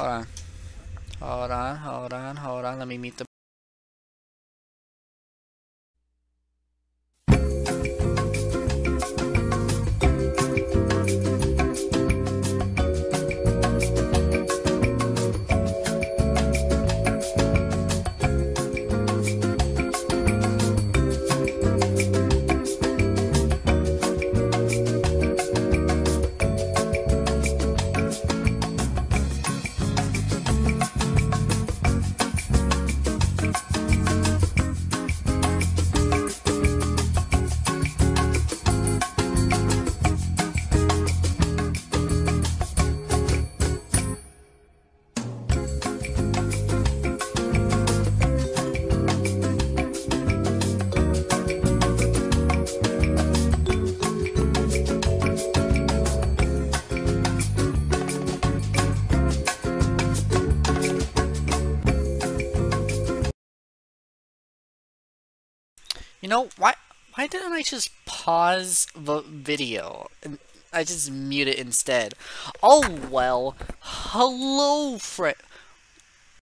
Hold on. Hold on, hold on, hold on. Let me meet the You know, why why didn't I just pause the video? I just mute it instead. Oh well. Hello, friend.